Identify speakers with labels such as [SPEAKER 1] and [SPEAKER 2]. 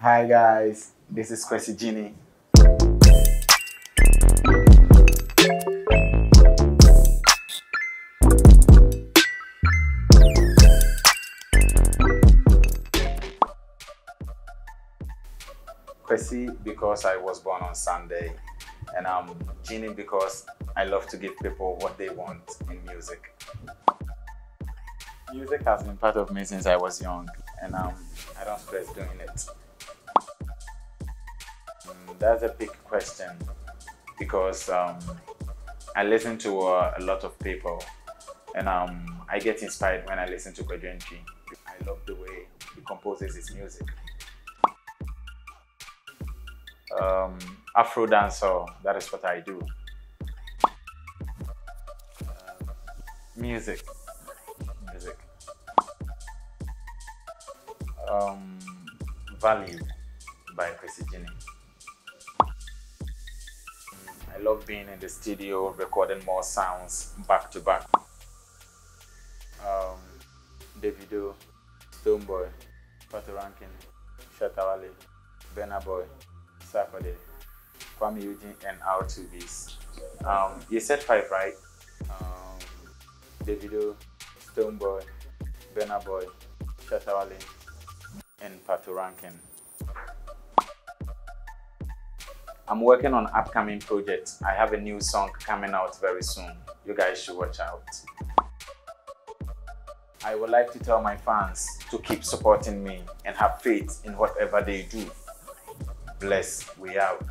[SPEAKER 1] Hi guys, this is Kwesi Genie. Kwesi because I was born on Sunday, and I'm Genie because I love to give people what they want in music. Music has been part of me since I was young, and um, I don't stress doing it. That's a big question because um, I listen to uh, a lot of people, and um, I get inspired when I listen to Kwadwentri. I love the way he composes his music. Um, Afro dancer, that is what I do. Um, music, music. Um, Value by Genie. Love being in the studio, recording more sounds back to back. Um, Davido, Stonebwoy, Pato Rankin, Shatta Wale, Burna Boy, Saturday, Kuami Eugene, and R2Bees. Um, you said five, right? Um, Davido, Stonebwoy, Burna Boy, Shatta Wale, and Patoranking. I'm working on upcoming projects. I have a new song coming out very soon. You guys should watch out. I would like to tell my fans to keep supporting me and have faith in whatever they do. Bless, we out.